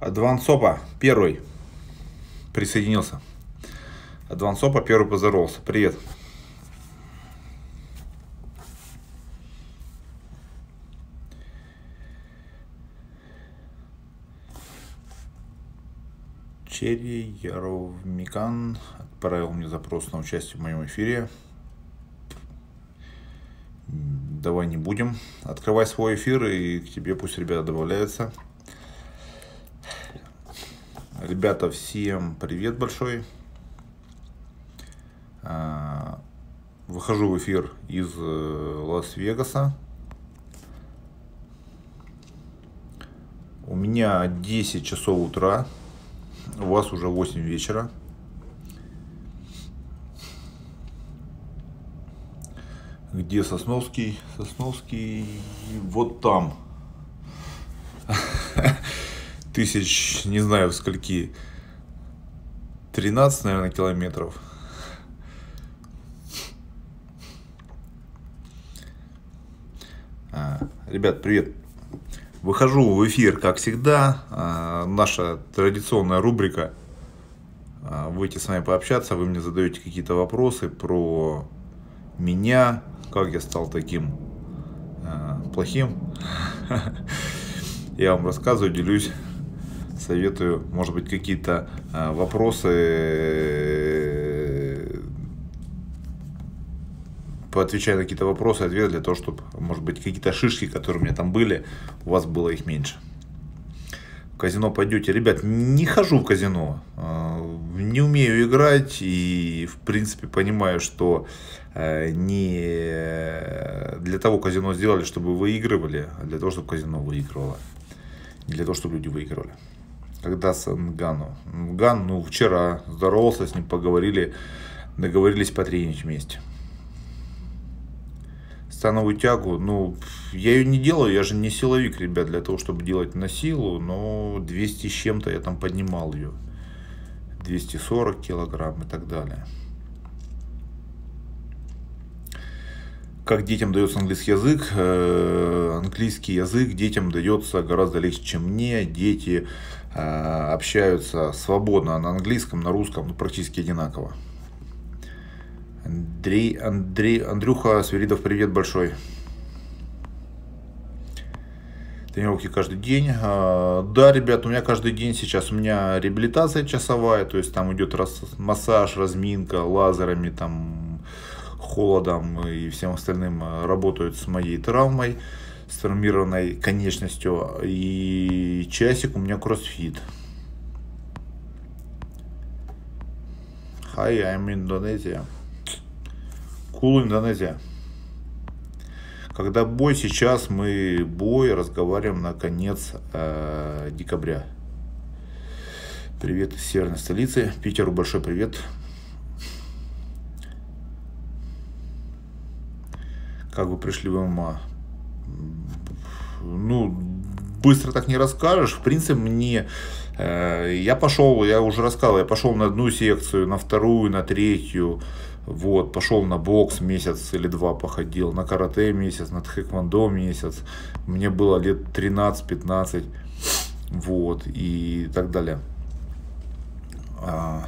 Адвансопа первый присоединился. Адвансопа первый поздоровался. Привет. Черри Яровмикан отправил мне запрос на участие в моем эфире. Давай не будем. Открывай свой эфир и к тебе пусть ребята добавляются. Ребята, всем привет большой. А, выхожу в эфир из э, Лас-Вегаса. У меня 10 часов утра, у вас уже 8 вечера. Где Сосновский? Сосновский вот там. Тысяч, не знаю, скольки. 13, наверное, километров. А, ребят, привет. Выхожу в эфир, как всегда. А, наша традиционная рубрика. А, выйти с вами пообщаться. Вы мне задаете какие-то вопросы про меня, как я стал таким плохим. Я вам рассказываю, делюсь, советую, может быть, какие-то вопросы поотвечаю на какие-то вопросы, ответы для того, чтобы, может быть, какие-то шишки, которые у меня там были, у вас было их меньше. В казино пойдете. Ребят, не хожу в казино, а, не умею играть и, в принципе, понимаю, что э, не для того казино сделали, чтобы вы выигрывали, а для того, чтобы казино выигрывало. Не для того, чтобы люди выигрывали. Когда с Нгану? Ган, ну, вчера здоровался с ним, поговорили, договорились потренить вместе становую тягу, ну, я ее не делаю, я же не силовик, ребят, для того, чтобы делать на силу, но 200 с чем-то я там поднимал ее. 240 килограмм и так далее. Как детям дается английский язык? Э, английский язык детям дается гораздо легче, чем мне. Дети общаются свободно на английском, на русском, ну, практически одинаково. Андрей, Андрей, Андрюха Свиридов, привет большой. Тренировки каждый день. А, да, ребят, у меня каждый день сейчас у меня реабилитация часовая, то есть там идет раз, массаж, разминка лазерами, там холодом и всем остальным работают с моей травмой, с травмированной конечностью. И часик у меня кроссфит. Hi, I'm in Indonesia. Кул Индонезия. Когда бой сейчас, мы бой разговариваем на конец э, декабря. Привет из северной столицы. Питеру большой привет. Как вы пришли в ММА? Ну, быстро так не расскажешь. В принципе, мне э, я пошел, я уже рассказывал, я пошел на одну секцию, на вторую, на третью. Вот, пошел на бокс месяц или два походил, на карате месяц, на тхэквондо месяц. Мне было лет 13-15, вот, и так далее. А,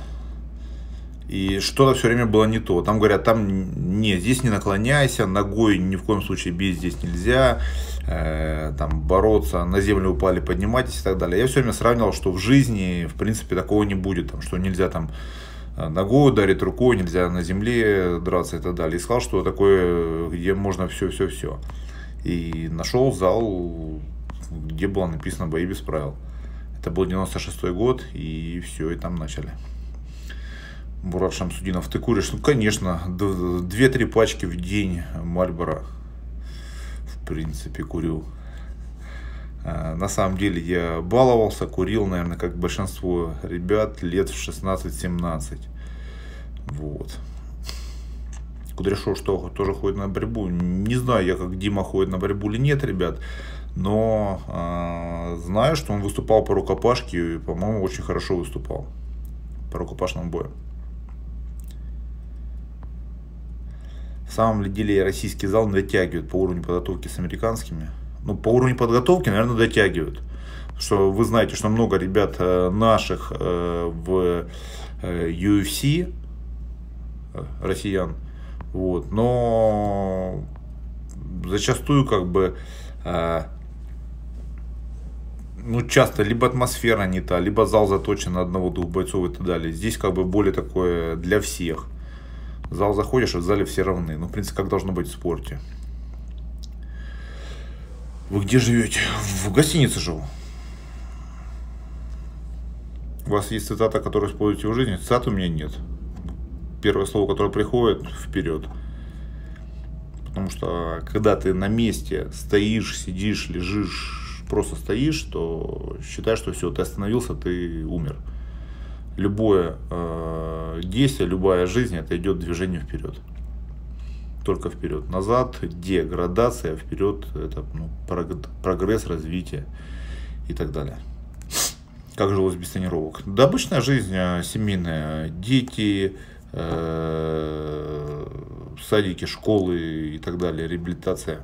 и что-то все время было не то. Там говорят, там нет, здесь не наклоняйся, ногой ни в коем случае бить здесь нельзя, э, там бороться, на землю упали, поднимайтесь и так далее. Я все время сравнивал, что в жизни, в принципе, такого не будет, там, что нельзя там Э, ногой ударить, рукой, нельзя на земле драться и так далее. И сказал, что такое, где можно все-все-все. И нашел зал, где было написано «Бои без правил». Это был 96 год, и все, и там начали. Бурат Шамсудинов, ты куришь? Ну, конечно, две-три пачки в день Мальбора, в принципе, курю. А, на самом деле я баловался, курил, наверное, как большинство ребят лет в 16-17. Вот. Кудряшов что, тоже ходит на борьбу. Не знаю, я как Дима ходит на борьбу или нет, ребят. Но э, знаю, что он выступал по рукопашке и, по-моему, очень хорошо выступал по рукопашному бою. В самом деле российский зал дотягивает по уровню подготовки с американскими ну, по уровню подготовки, наверное, дотягивают. что вы знаете, что много ребят э, наших э, в UFC, россиян, вот, но зачастую как бы ну, часто либо атмосфера не та, либо зал заточен на одного-двух бойцов и так далее. Здесь как бы более такое для всех. В зал заходишь, а в зале все равны. Ну, в принципе, как должно быть в спорте. Вы где живете? В гостинице живу. У вас есть цитата, которую используете в жизни? Цитат у меня нет. Первое слово, которое приходит, вперед. Потому что когда ты на месте стоишь, сидишь, лежишь, просто стоишь, то считай, что все, ты остановился, ты умер. Любое э, действие, любая жизнь, это идет движение вперед только вперед. Назад деградация, вперед это ну, прогресс, развитие и так далее. Как жилось без тренировок? Да обычная жизнь а, семейная. Дети, э, садики, школы и так далее, реабилитация.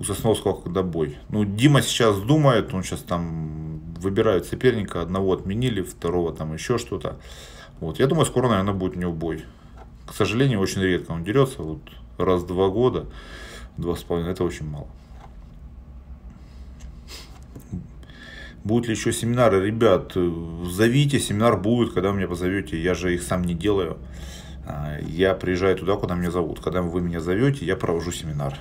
У Сосновского когда бой. Ну, Дима сейчас думает, он сейчас там выбирает соперника, одного отменили, второго там еще что-то. Вот, я думаю, скоро, наверное, будет у него бой к сожалению, очень редко он дерется. Вот раз в два года, два с половиной, это очень мало. Будут ли еще семинары? Ребят, зовите, семинар будет, когда вы меня позовете. Я же их сам не делаю. А, я приезжаю туда, куда меня зовут. Когда вы меня зовете, я провожу семинар.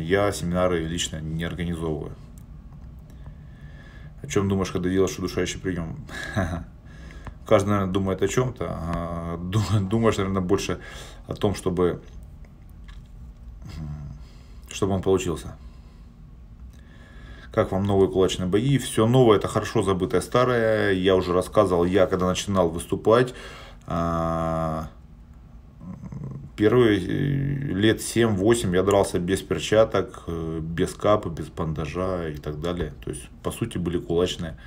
Я семинары лично не организовываю. О чем думаешь, когда делаешь удушающий прием? каждый, наверное, думает о чем-то. А думаешь, наверное, больше о том, чтобы, чтобы он получился. Как вам новые кулачные бои? Все новое, это хорошо забытое старое. Я уже рассказывал, я когда начинал выступать, а, первые э, лет 7-8 я дрался без перчаток, э, без капы, без бандажа и так далее. То есть, по сути, были кулачные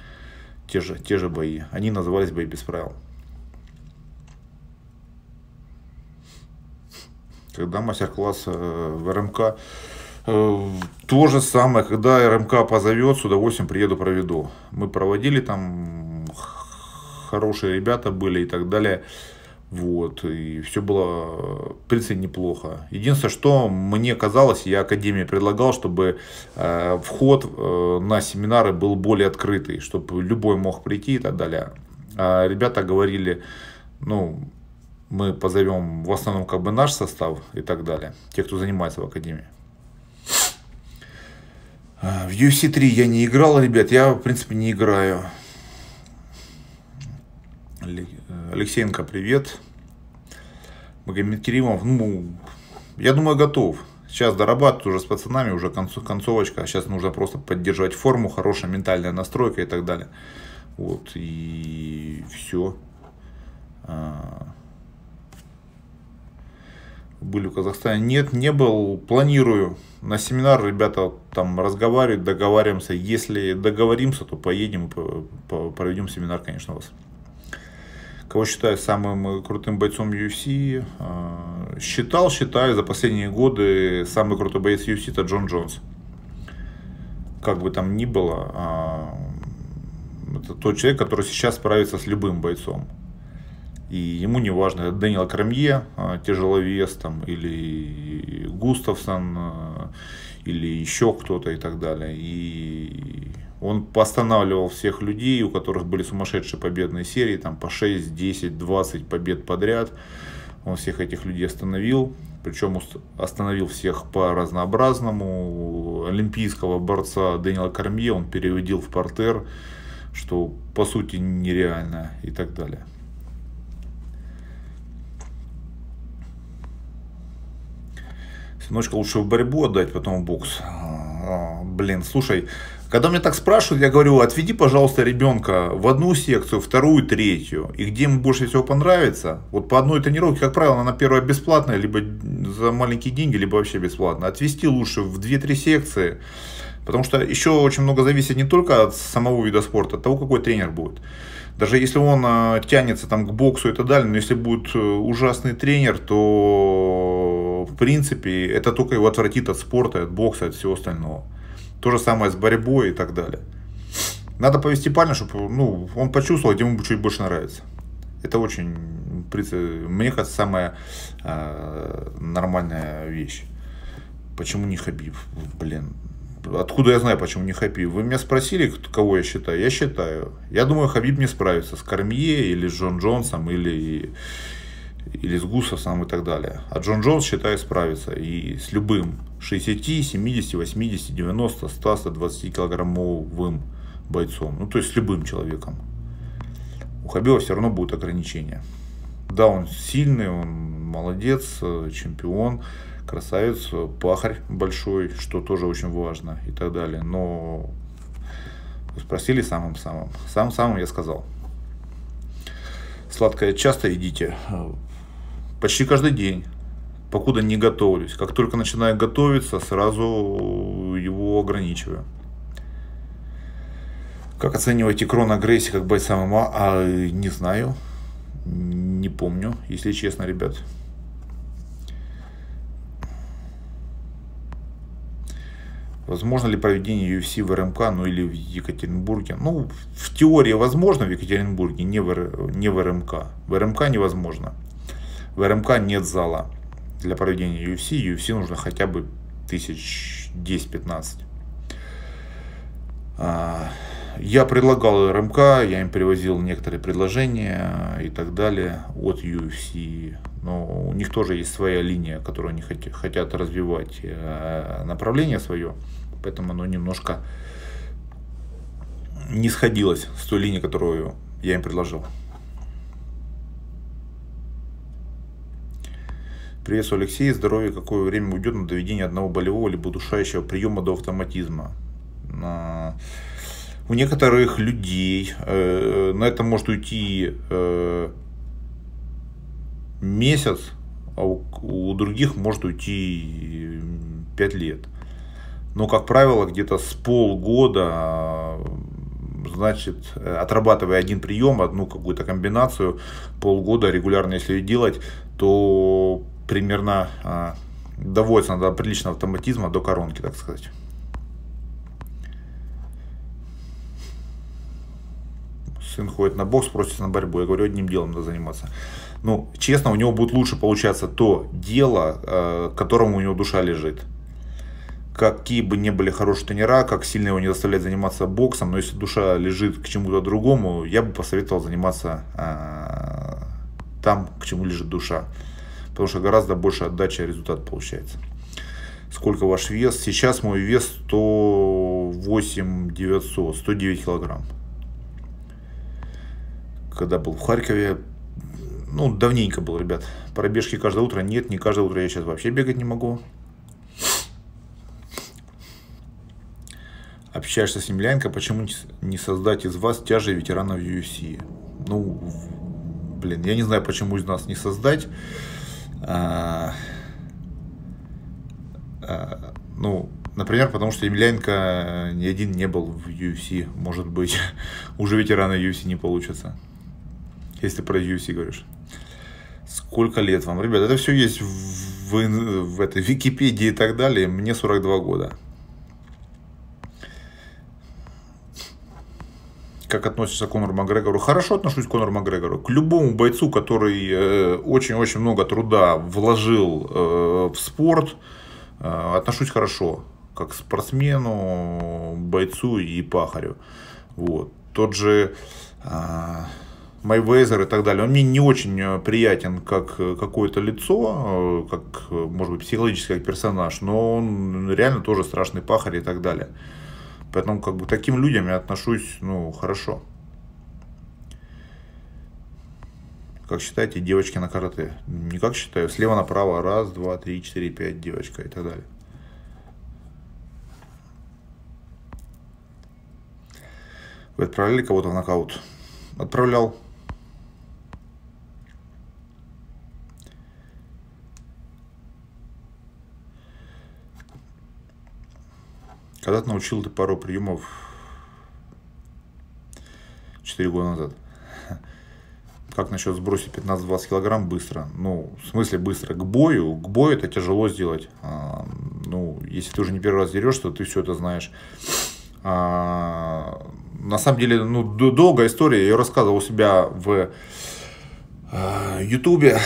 те же, те же бои. Они назывались бои без правил. Когда мастер-класс э, в РМК, то же самое, когда РМК позовет, с удовольствием приеду, проведу. Мы проводили там, хорошие ребята были и так далее. Вот, и все было, в принципе, неплохо. Единственное, что мне казалось, я Академии предлагал, чтобы э, вход э, на семинары был более открытый, чтобы любой мог прийти и так далее. А ребята говорили, ну, мы позовем в основном как бы наш состав и так далее, те, кто занимается в Академии. А, в UFC 3 я не играл, ребят, я, в принципе, не играю. Алексеенко, привет. Магомед Керимов, ну, я думаю, готов. Сейчас дорабатывают уже с пацанами, уже концовочка. Сейчас нужно просто поддерживать форму, хорошая ментальная настройка и так далее. Вот, и все. А. Были в Казахстане. Нет, не был. Планирую. На семинар ребята там разговаривают, договариваемся. Если договоримся, то поедем проведем семинар, конечно, у вас кого считаю самым крутым бойцом UFC. А, считал, считаю, за последние годы самый крутой боец UFC это Джон Джонс. Как бы там ни было, а, это тот человек, который сейчас справится с любым бойцом. И ему не важно, Дэниел Крамье, а, тяжеловес, там, или Густавсон, или еще кто-то и так далее. И он постанавливал всех людей, у которых были сумасшедшие победные серии, там по 6, 10, 20 побед подряд. Он всех этих людей остановил, причем остановил всех по разнообразному. Олимпийского борца Дэниела Кармье он переводил в портер, что по сути нереально и так далее. Сыночка лучше в борьбу отдать, потом в бокс. А, блин, слушай, когда меня так спрашивают, я говорю, отведи, пожалуйста, ребенка в одну секцию, вторую, третью. И где ему больше всего понравится, вот по одной тренировке, как правило, она первая бесплатная, либо за маленькие деньги, либо вообще бесплатно. Отвести лучше в 2-3 секции. Потому что еще очень много зависит не только от самого вида спорта, от того, какой тренер будет. Даже если он э, тянется там, к боксу и так далее, но если будет э, ужасный тренер, то в принципе это только его отвратит от спорта, от бокса, от всего остального. То же самое с борьбой и так далее. Надо повести парня, чтобы ну, он почувствовал, где ему чуть больше нравится. Это очень, мне кажется, самая э, нормальная вещь. Почему не Хабиб? Блин, Откуда я знаю, почему не Хабиб? Вы меня спросили, кого я считаю? Я считаю. Я думаю, Хабиб не справится с Кармье или с Джон Джонсом или, или с Гусосом и так далее. А Джон Джонс, считаю, справится и с любым 60, 70, 80, 90, 100, 120 килограммовым бойцом. Ну, то есть с любым человеком. У Хабиба все равно будут ограничения. Да, он сильный, он молодец, чемпион красавец, пахарь большой, что тоже очень важно и так далее. Но спросили самым-самым. Самым-самым я сказал. Сладкое часто едите. Почти каждый день. Покуда не готовлюсь. Как только начинаю готовиться, сразу его ограничиваю. Как оцениваете крон агрессии как бойца ММА? А, не знаю. Не помню, если честно, ребят. Возможно ли проведение UFC в РМК, ну или в Екатеринбурге? Ну, в теории возможно в Екатеринбурге, не в, не в РМК. В РМК невозможно. В РМК нет зала для проведения UFC. UFC нужно хотя бы тысяч 10-15. А, я предлагал РМК, я им привозил некоторые предложения и так далее от UFC. Но у них тоже есть своя линия, которую они хотят развивать, э, направление свое поэтому оно немножко не сходилось с той линией, которую я им предложил. Приветствую, Алексей. Здоровье. Какое время уйдет на доведение одного болевого либо удушающего приема до автоматизма? У некоторых людей э, на это может уйти э, месяц, а у, других может уйти 5 лет. Но, как правило, где-то с полгода, значит, отрабатывая один прием, одну какую-то комбинацию, полгода регулярно, если делать, то примерно а, доводится до приличного автоматизма, до коронки, так сказать. Сын ходит на бокс, просится на борьбу. Я говорю, одним делом надо заниматься. Ну, честно, у него будет лучше получаться то дело, э, которому у него душа лежит какие бы ни были хорошие тренера, как сильно его не заставлять заниматься боксом, но если душа лежит к чему-то другому, я бы посоветовал заниматься э, там, к чему лежит душа. Потому что гораздо больше отдача результат получается. Сколько ваш вес? Сейчас мой вес 108 900, 109 килограмм. Когда был в Харькове, ну, давненько был, ребят. Пробежки каждое утро нет, не каждое утро я сейчас вообще бегать не могу. общаешься с Емельяненко, почему не создать из вас тяжей ветеранов UFC? Ну, блин, я не знаю, почему из нас не создать. А, а, ну, например, потому что Емельяненко ни один не был в UFC. Может быть, уже ветераны UFC не получится. Если про UFC говоришь. Сколько лет вам? Ребят, это все есть в, в, в этой Википедии и так далее. Мне 42 года. Как относишься к Конору Макгрегору? Хорошо отношусь к Конору Макгрегору. К любому бойцу, который э, очень-очень много труда вложил э, в спорт, э, отношусь хорошо. Как спортсмену, бойцу и пахарю. Вот. Тот же Майвезер и так далее. Он мне не очень приятен как какое-то лицо, как, может быть, психологический как персонаж, но он реально тоже страшный пахарь и так далее. Поэтому как бы таким людям я отношусь, ну, хорошо. Как считаете, девочки на карате? Не как считаю, слева направо, раз, два, три, четыре, пять, девочка и так далее. Вы отправляли кого-то в нокаут? Отправлял. Когда ты научил ты пару приемов 4 года назад? Как насчет сбросить 15-20 килограмм быстро? Ну, в смысле быстро? К бою? К бою это тяжело сделать. А, ну, если ты уже не первый раз дерешься, то ты все это знаешь. А, на самом деле, ну, долгая история, я ее рассказывал у себя в а, Ютубе,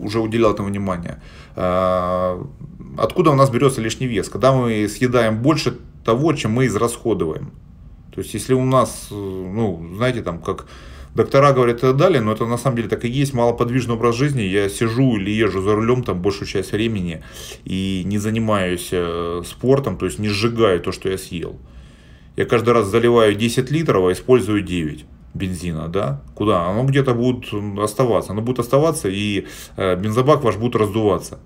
уже уделял этому внимание. А, откуда у нас берется лишний вес? Когда мы съедаем больше того, чем мы израсходуем. То есть, если у нас, ну, знаете, там, как доктора говорят и так далее, но это на самом деле так и есть, малоподвижный образ жизни, я сижу или езжу за рулем там большую часть времени и не занимаюсь э, спортом, то есть не сжигаю то, что я съел. Я каждый раз заливаю 10 литров, а использую 9 бензина, да, куда? Оно где-то будет оставаться, оно будет оставаться и э, бензобак ваш будет раздуваться.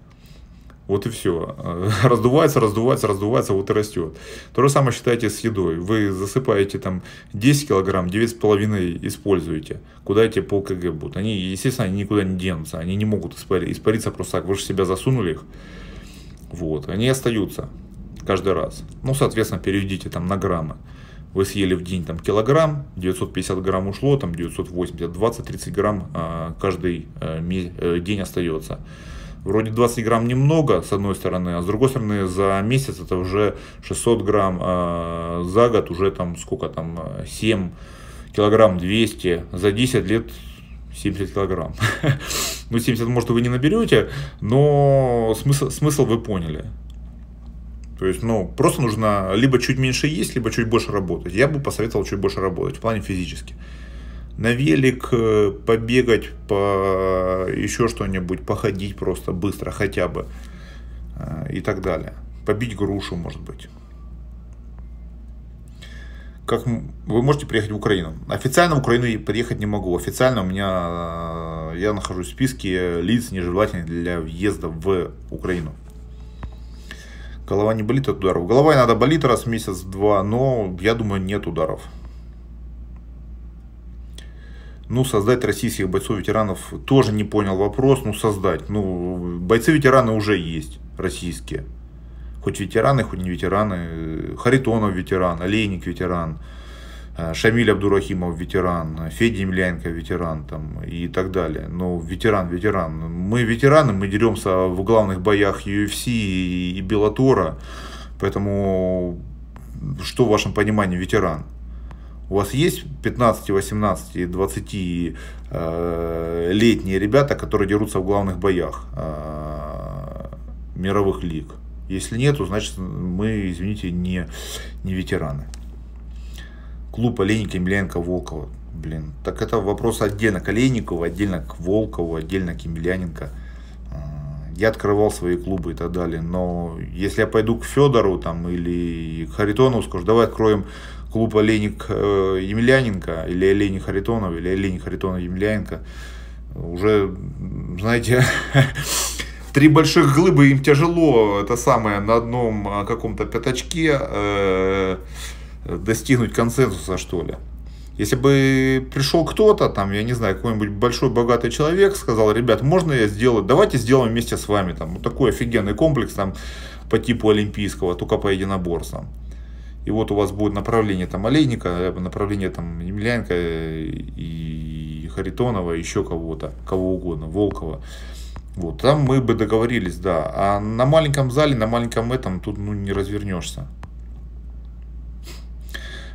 Вот и все. Раздувается, раздувается, раздувается, вот и растет. То же самое считайте с едой. Вы засыпаете там 10 килограмм, 9,5 используете. Куда эти пол кг будут? Они, естественно, они никуда не денутся. Они не могут испариться просто так. Вы же себя засунули их. Вот. Они остаются каждый раз. Ну, соответственно, переведите там на граммы. Вы съели в день там килограмм, 950 грамм ушло, там 980, 20-30 грамм а, каждый а, день остается. Вроде 20 грамм немного, с одной стороны, а с другой стороны, за месяц это уже 600 грамм, а за год уже там сколько там, 7 килограмм 200, за 10 лет 70 килограмм. ну, 70, может, вы не наберете, но смысл, смысл вы поняли. То есть, ну, просто нужно либо чуть меньше есть, либо чуть больше работать. Я бы посоветовал чуть больше работать в плане физически. На велик э, побегать, по еще что-нибудь, походить просто быстро хотя бы э, и так далее. Побить грушу, может быть. Как вы можете приехать в Украину? Официально в Украину приехать не могу. Официально у меня э, я нахожусь в списке лиц нежелательных для въезда в Украину. Голова не болит от ударов. Голова иногда болит раз в месяц-два, но я думаю, нет ударов. Ну, создать российских бойцов-ветеранов тоже не понял вопрос. Ну, создать. Ну, бойцы-ветераны уже есть российские. Хоть ветераны, хоть не ветераны. Харитонов ветеран, Олейник ветеран. Э, Шамиль Абдурахимов ветеран, Федя Емельяненко ветеран там, и так далее. Но ветеран, ветеран. Мы ветераны, мы деремся в главных боях UFC и, и Беллатора. Поэтому что в вашем понимании ветеран? У вас есть 15, 18, 20 э, летние ребята, которые дерутся в главных боях э, мировых лиг? Если нет, то значит мы, извините, не, не ветераны клуб Олейника, Емельяненко, Волкова. Блин, так это вопрос отдельно к Олейникову, отдельно к Волкову, отдельно к Емельяненко. А, я открывал свои клубы и так далее. Но если я пойду к Федору там, или к Харитонову, скажу, давай откроем клуб Олейник э, Емельяненко, или Олейник Харитонов, или Олейник Харитонов Емельяненко, уже, знаете, три больших глыбы, им тяжело, это самое, на одном а, каком-то пятачке э, достигнуть консенсуса, что ли. Если бы пришел кто-то, там, я не знаю, какой-нибудь большой богатый человек, сказал, ребят, можно я сделаю, давайте сделаем вместе с вами, там, вот такой офигенный комплекс, там, по типу олимпийского, только по единоборствам. И вот у вас будет направление там Олейника, э, направление там Емельяненко и Харитонова, еще кого-то, кого угодно, Волкова. Вот, там мы бы договорились, да. А на маленьком зале, на маленьком этом тут ну, не развернешься.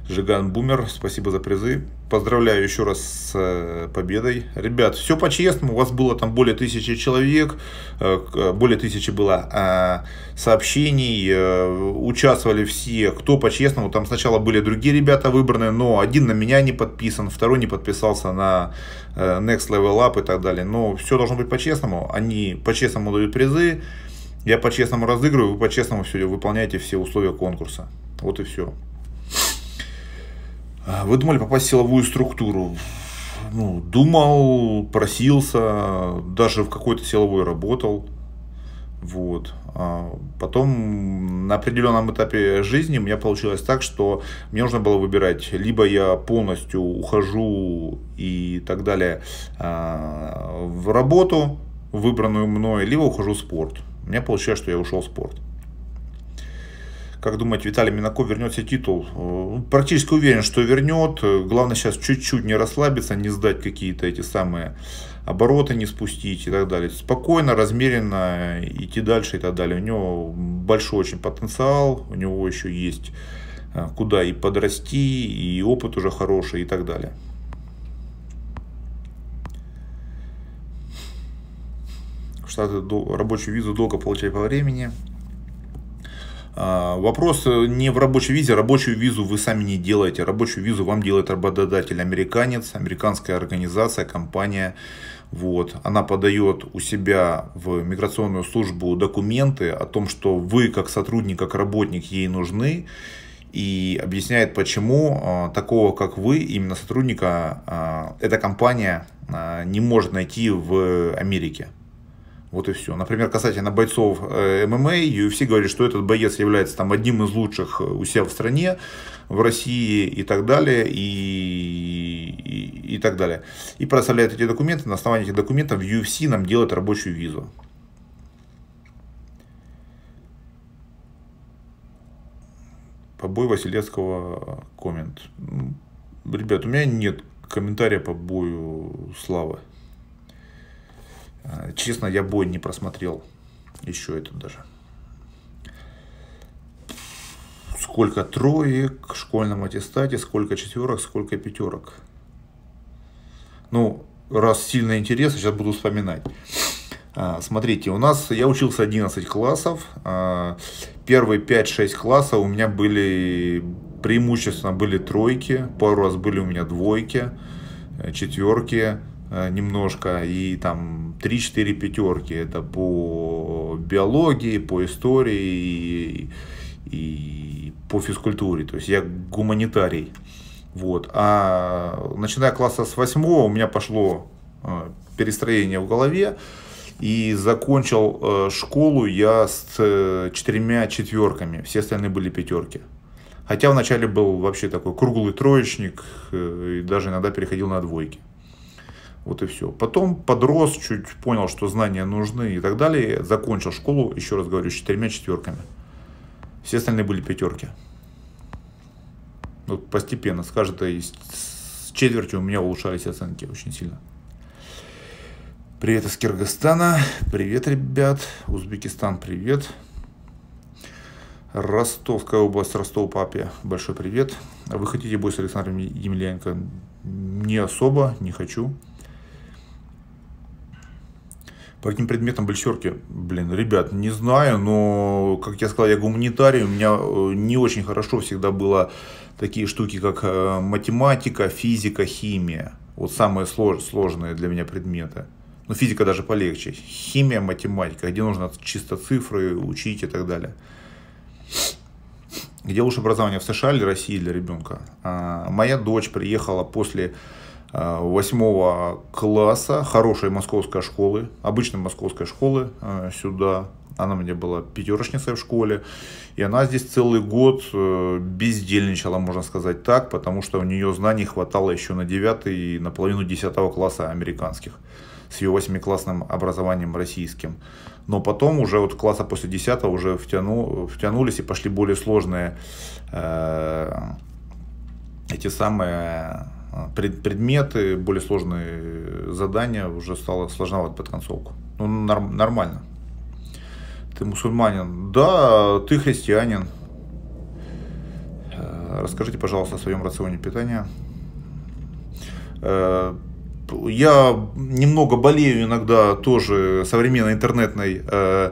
Жиган Бумер, спасибо за призы. Поздравляю еще раз с э, победой. Ребят, все по-честному, у вас было там более тысячи человек, э, более тысячи было сообщений, э, участвовали все, кто по-честному, там сначала были другие ребята выбраны, но один на меня не подписан, второй не подписался на Next Level Up и так далее. Но все должно быть по-честному, они по-честному дают призы, я по-честному разыгрываю, вы по-честному все выполняете все условия конкурса. Вот и все. А, вы думали попасть в силовую структуру? Ну, думал, просился, даже в какой-то силовой работал. Вот. А потом на определенном этапе жизни у меня получилось так, что мне нужно было выбирать, либо я полностью ухожу и так далее а, в работу, выбранную мной, либо ухожу в спорт. У меня получилось, что я ушел в спорт. Как думаете, Виталий Минаков вернет себе титул? Э, практически уверен, что вернет. Главное сейчас чуть-чуть не расслабиться, не сдать какие-то эти самые обороты не спустить и так далее. Спокойно, размеренно идти дальше и так далее. У него большой очень потенциал, у него еще есть э, куда и подрасти, и опыт уже хороший и так далее. Штаты рабочую визу долго получать по времени. А, вопрос не в рабочей визе, рабочую визу вы сами не делаете. Рабочую визу вам делает работодатель американец, американская организация, компания. Вот. Она подает у себя в миграционную службу документы о том, что вы как сотрудник, как работник ей нужны. И объясняет, почему а, такого, как вы, именно сотрудника, а, эта компания не может найти в Америке. Вот и все. Например, касательно бойцов э, ММА, UFC говорит, что этот боец является там одним из лучших у себя в стране, в России и так далее, и, и, и так далее. И проставляет эти документы, на основании этих документов UFC нам делает рабочую визу. Побой Василевского коммент. Ребят, у меня нет комментария по бою Славы. А, честно, я бой не просмотрел. Еще это даже. Сколько троек в школьном аттестате, сколько четверок, сколько пятерок. Ну, раз сильно интересно, сейчас буду вспоминать. А, смотрите, у нас, я учился 11 классов. А, первые 5-6 классов у меня были, преимущественно были тройки. Пару раз были у меня двойки, четверки. Э, немножко, и там 3-4 пятерки. Это по биологии, по истории и, и по физкультуре. То есть я гуманитарий. Вот. А начиная класса с восьмого у меня пошло э, перестроение в голове. И закончил э, школу я с четырьмя четверками. Все остальные были пятерки. Хотя вначале был вообще такой круглый троечник. И даже иногда переходил на двойки. Вот и все. Потом подрос, чуть понял, что знания нужны и так далее. Закончил школу, еще раз говорю, с четырьмя четверками. Все остальные были пятерки. Вот постепенно, с каждой с четвертью у меня улучшались оценки очень сильно. Привет из Киргизстана. Привет, ребят. Узбекистан, привет. Ростовская область, Ростов папе. Большой привет. Вы хотите бой с Александром Емельяненко? Не особо, не хочу. По каким предметам были Блин, ребят, не знаю, но, как я сказал, я гуманитарий, у меня э, не очень хорошо всегда было такие штуки, как э, математика, физика, химия. Вот самые сложные для меня предметы. Ну, физика даже полегче. Химия, математика, где нужно чисто цифры учить и так далее. Где лучше образование, в США или России для ребенка? А, моя дочь приехала после восьмого класса хорошей московской школы, обычной московской школы э, сюда. Она мне была пятерочницей в школе. И она здесь целый год э, бездельничала, можно сказать так, потому что у нее знаний хватало еще на 9 и на половину 10 класса американских с ее восьмиклассным образованием российским. Но потом уже вот класса после 10 уже втяну, втянулись и пошли более сложные э, эти самые предметы, более сложные задания уже стало сложновато под концовку. Ну, норм, нормально. Ты мусульманин? Да, ты христианин. Э, расскажите, пожалуйста, о своем рационе питания. Э, я немного болею иногда тоже современной интернетной э,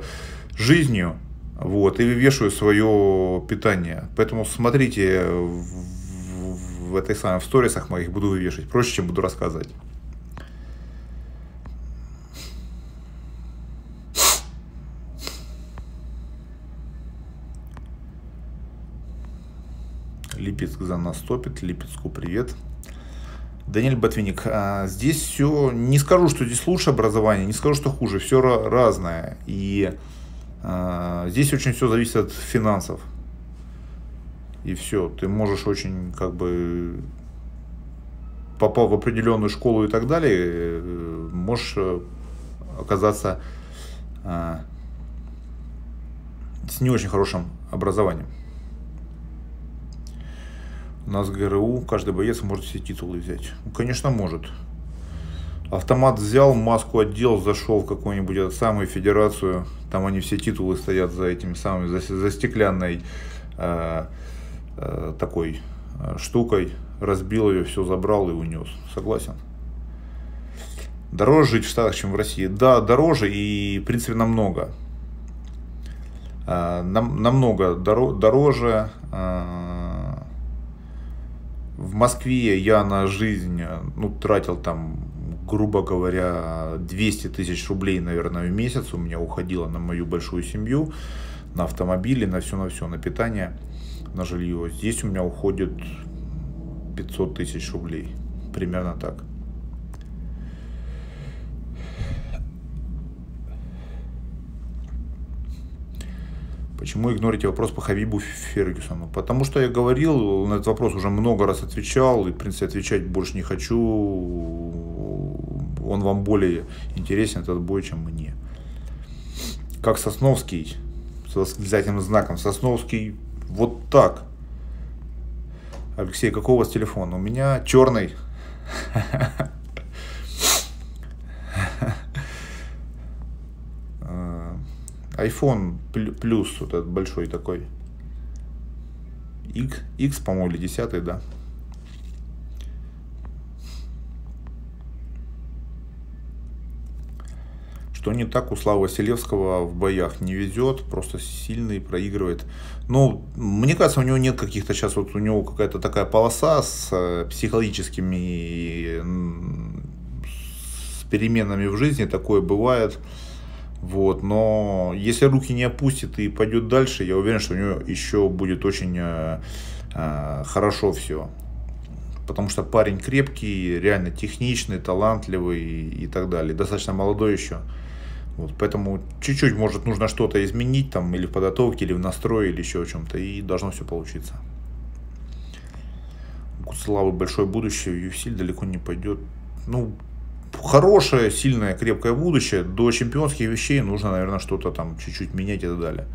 жизнью, вот, и вешаю свое питание. Поэтому смотрите в этой самой в сторисах моих буду вывешивать, проще, чем буду рассказывать. Липецк за нас топит. Липецку привет. Даниэль Ботвинник, а, здесь все, не скажу, что здесь лучше образование, не скажу, что хуже, все разное. И а, здесь очень все зависит от финансов и все. Ты можешь очень как бы попал в определенную школу и так далее, э, можешь э, оказаться а, с не очень хорошим образованием. У нас ГРУ, каждый боец может все титулы взять. Ну, конечно, может. Автомат взял, маску одел, зашел в какую-нибудь самую федерацию. Там они все титулы стоят за этими самыми, за, за стеклянной э, э, такой э, штукой. Разбил ее, все забрал и унес. Согласен. Дороже жить в Штатах, чем в России. Да, дороже и, в принципе, намного. Э, нам, намного доро, дороже. В Москве я на жизнь ну, тратил там грубо говоря, 200 тысяч рублей, наверное, в месяц у меня уходило на мою большую семью, на автомобили, на все, на все, на питание, на жилье. Здесь у меня уходит 500 тысяч рублей, примерно так. Почему игнорите вопрос по Хабибу Фергюсону? Потому что я говорил, на этот вопрос уже много раз отвечал, и, в принципе, отвечать больше не хочу. Он вам более интересен, этот бой, чем мне. Как Сосновский, с восклицательным знаком. Сосновский вот так. Алексей, какой у вас телефон? У меня черный. iPhone плюс, вот этот большой такой. X, X по-моему, или 10, да. Что не так у Славы Василевского в боях не везет, просто сильный проигрывает. Ну, мне кажется, у него нет каких-то сейчас, вот у него какая-то такая полоса с э, психологическими с переменами в жизни, такое бывает. Вот, но если руки не опустит и пойдет дальше, я уверен, что у него еще будет очень э, э, хорошо все. Потому что парень крепкий, реально техничный, талантливый и так далее. Достаточно молодой еще. Вот, поэтому чуть-чуть, может, нужно что-то изменить там или в подготовке, или в настрое, или еще о чем-то, и должно все получиться. У Славы большое будущее, в UFC далеко не пойдет. Ну, хорошее, сильное, крепкое будущее. До чемпионских вещей нужно, наверное, что-то там чуть-чуть менять и так далее.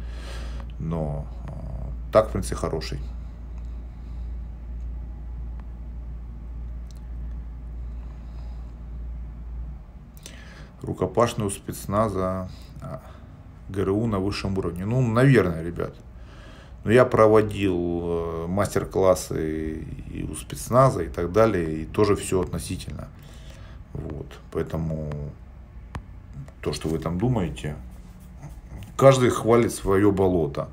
Но э, так, в принципе, хороший. Рукопашный у спецназа а, ГРУ на высшем уровне. Ну, наверное, ребят. Но я проводил э, мастер-классы и у спецназа и так далее, и тоже все относительно. Вот, поэтому то, что вы там думаете, каждый хвалит свое болото.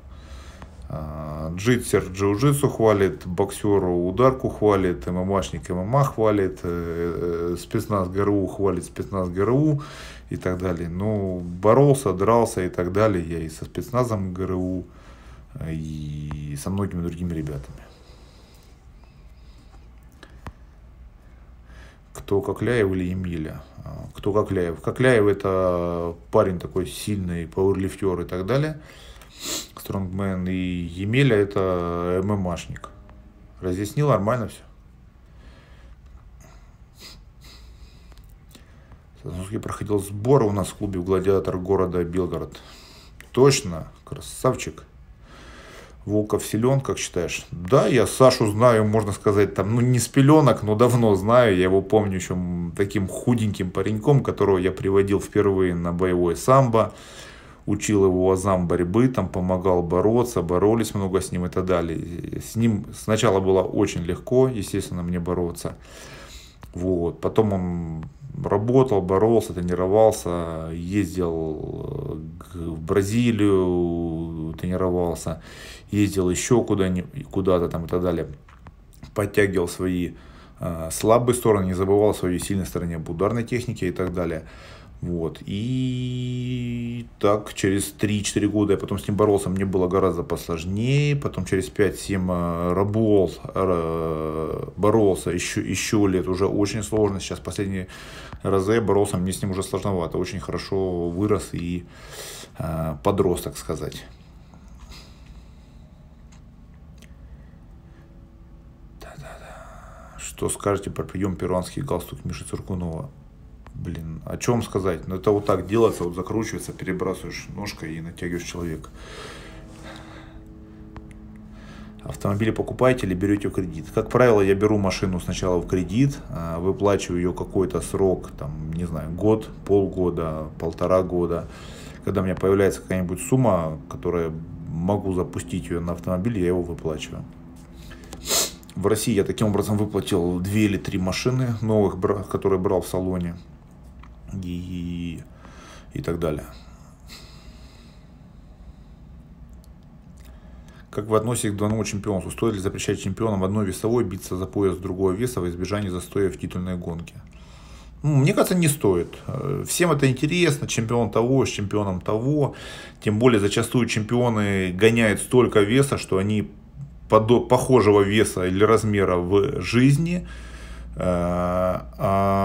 А, джитсер джиу-джитсу хвалит, боксеру ударку хвалит, ММАшник ММА хвалит, э, э, спецназ ГРУ хвалит спецназ ГРУ и так далее. Ну, боролся, дрался и так далее. Я и со спецназом ГРУ, и со многими другими ребятами. кто Кокляев или Емеля. А, кто Кокляев? Кокляев это парень такой сильный, пауэрлифтер и так далее, стронгмен. И Емеля это ММАшник. Разъяснил нормально все. Сосновский проходил сбор у нас в клубе в «Гладиатор» города Белгород. Точно, красавчик. Волков силен, как считаешь? Да, я Сашу знаю, можно сказать, там, ну не с пеленок, но давно знаю. Я его помню еще таким худеньким пареньком, которого я приводил впервые на боевой самбо. Учил его азам борьбы, там помогал бороться, боролись много с ним и так далее. С ним сначала было очень легко, естественно, мне бороться. Вот. Потом он работал, боролся, тренировался, ездил э, в Бразилию, тренировался, ездил еще куда-нибудь, куда-то там и так далее, подтягивал свои э, слабые стороны, не забывал о своей сильной стороне об ударной технике и так далее. Вот. И так через 3-4 года я потом с ним боролся, мне было гораздо посложнее. Потом через 5-7 э, работал, боролся еще, еще лет, уже очень сложно. Сейчас последние разы я боролся, мне с ним уже сложновато. Очень хорошо вырос и э, подрос, так сказать. Что скажете про прием перуанский галстук Миши Цуркунова? Блин, о чем сказать? Ну это вот так делается, вот закручивается, перебрасываешь ножкой и натягиваешь человека. автомобили покупаете или берете в кредит. Как правило, я беру машину сначала в кредит, а, выплачиваю ее какой-то срок, там, не знаю, год, полгода, полтора года. Когда у меня появляется какая-нибудь сумма, которая могу запустить ее на автомобиль, я его выплачиваю. В России я таким образом выплатил две или три машины новых, которые брал в салоне и, и так далее. Как вы относитесь к двойному чемпионству? Стоит ли запрещать чемпионам одной весовой биться за пояс другого веса в избежание застоя в титульной гонке? Ну, мне кажется, не стоит. Всем это интересно, чемпион того с чемпионом того. Тем более, зачастую чемпионы гоняют столько веса, что они похожего веса или размера в жизни, э, а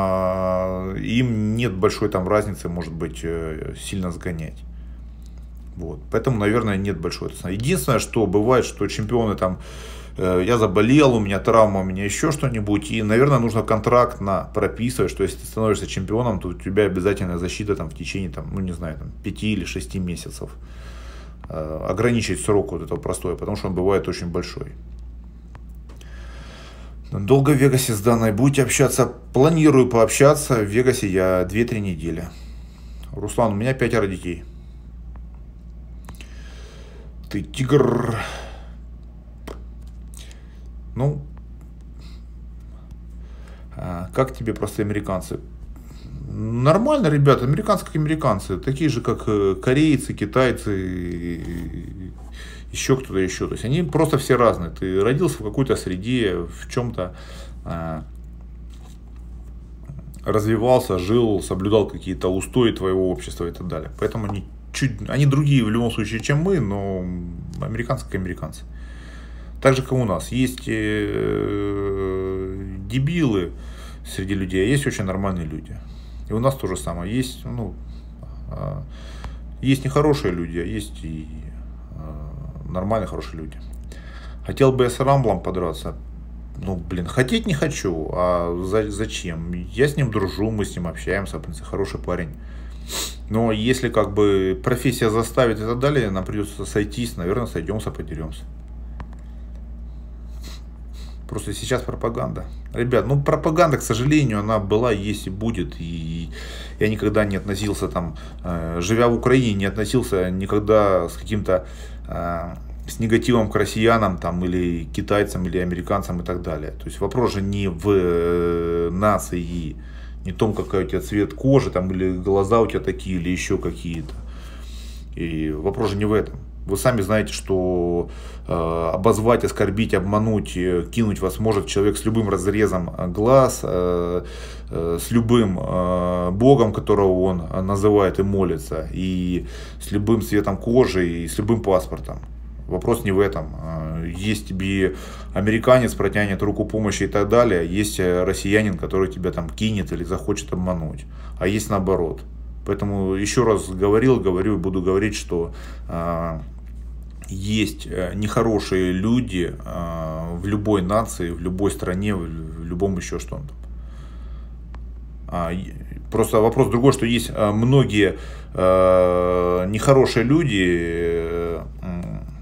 им нет большой там разницы, может быть, э, сильно сгонять. Вот. Поэтому, наверное, нет большой цены. Единственное, что бывает, что чемпионы там, э, я заболел, у меня травма, у меня еще что-нибудь, и, наверное, нужно контракт на прописывать, что если ты становишься чемпионом, то у тебя обязательная защита там в течение, там, ну, не знаю, там, 5 или 6 месяцев. Э, ограничить срок вот этого простой, потому что он бывает очень большой. Долго в Вегасе с Даной будете общаться? Планирую пообщаться. В Вегасе я 2-3 недели. Руслан, у меня пятеро детей ты тигр. Ну, а как тебе просто американцы? Нормально, ребята, американцы как американцы, такие же, как э, корейцы, китайцы, еще кто-то еще. То есть они просто все разные. Ты родился в какой-то среде, в чем-то а, развивался, жил, соблюдал какие-то устои твоего общества и так далее. Поэтому они чуть, они другие в любом случае, чем мы, но американцы как американцы. Так же, как у нас. Есть э, дебилы среди людей, а есть очень нормальные люди. И у нас то же самое. Есть, ну, э, есть нехорошие люди, а есть и э, нормальные, хорошие люди. Хотел бы я с Рамблом подраться. Ну, блин, хотеть не хочу. А за, зачем? Я с ним дружу, мы с ним общаемся, в принципе, хороший парень. Но если как бы профессия заставит и так далее, нам придется сойтись, наверное, сойдемся, подеремся. Просто сейчас пропаганда. Ребят, ну пропаганда, к сожалению, она была, есть и будет. И я никогда не относился там, э, живя в Украине, не относился никогда с каким-то с негативом к россиянам там, или китайцам, или американцам и так далее. То есть вопрос же не в э, нации не том, какой у тебя цвет кожи, там, или глаза у тебя такие, или еще какие-то. И вопрос же не в этом. Вы сами знаете, что э, обозвать, оскорбить, обмануть, э, кинуть вас может человек с любым разрезом э, глаз, э, э, с любым э, богом, которого он называет и молится, и с любым цветом кожи, и с любым паспортом. Вопрос не в этом. Есть тебе американец, протянет руку помощи и так далее. Есть э, россиянин, который тебя там кинет или захочет обмануть. А есть наоборот. Поэтому еще раз говорил, говорю и буду говорить, что а, есть э, нехорошие люди а, в любой нации, в любой стране, в любом еще что-то. Просто вопрос другой, что есть многие нехорошие люди,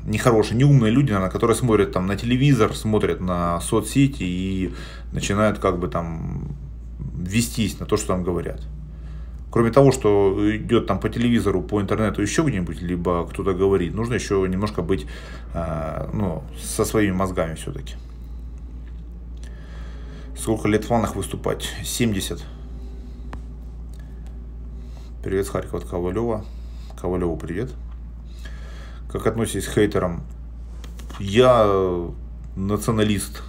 нехорошие, неумные люди, наверное, которые смотрят там на телевизор, смотрят на соцсети и начинают как бы там вестись на то, что там говорят. Кроме того, что идет там по телевизору, по интернету еще где-нибудь, либо кто-то говорит, нужно еще немножко быть э, ну, со своими мозгами все-таки. Сколько лет в фанах выступать? 70. Привет с Харькова от Ковалева. Ковалеву привет как относитесь к хейтерам? Я националист.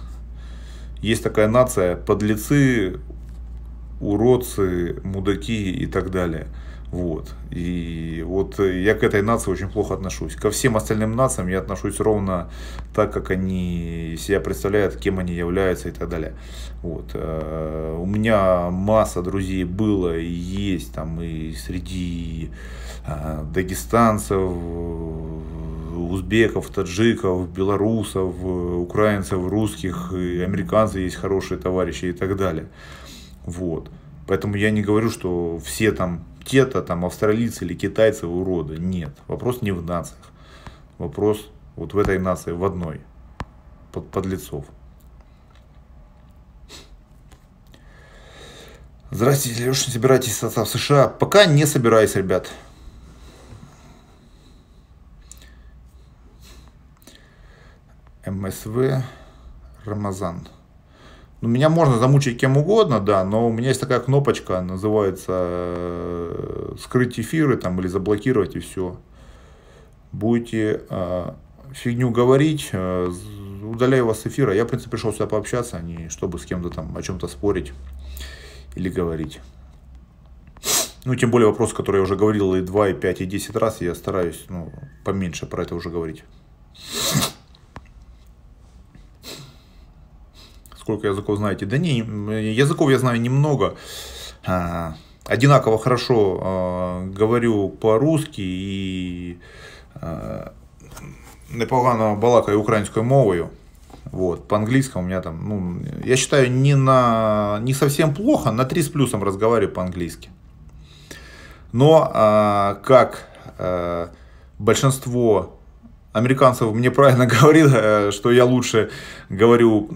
Есть такая нация, подлецы, уродцы, мудаки и так далее. Вот. И вот я к этой нации очень плохо отношусь. Ко всем остальным нациям я отношусь ровно так, как они себя представляют, кем они являются и так далее. Вот. Э, у меня масса друзей было и есть там и среди э, дагестанцев, узбеков, таджиков, белорусов, украинцев, русских, американцев есть хорошие товарищи и так далее. Вот. Поэтому я не говорю, что все там те-то там австралийцы или китайцы уроды. Нет. Вопрос не в нациях. Вопрос вот в этой нации, в одной. под, подлецов. Здравствуйте, Леша, собираетесь в США? Пока не собираюсь, ребят. МСВ Рамазан. Ну, меня можно замучить кем угодно, да, но у меня есть такая кнопочка, называется э, скрыть эфиры там или заблокировать и все. Будете э, фигню говорить, э, удаляю вас с эфира. Я, в принципе, пришел сюда пообщаться, а не чтобы с кем-то там о чем-то спорить или говорить. Ну, тем более вопрос, который я уже говорил и 2, и 5, и 10 раз, я стараюсь ну, поменьше про это уже говорить. Сколько языков знаете? Да не, языков я знаю немного. А, одинаково хорошо а, говорю по-русски и а, непогано балакаю українською мовою. Вот, по-английскому у меня там, ну, я считаю, не, на, не совсем плохо, на 3 с плюсом разговариваю по-английски. Но а, как а, большинство американцев мне правильно говорит, э, что я лучше говорю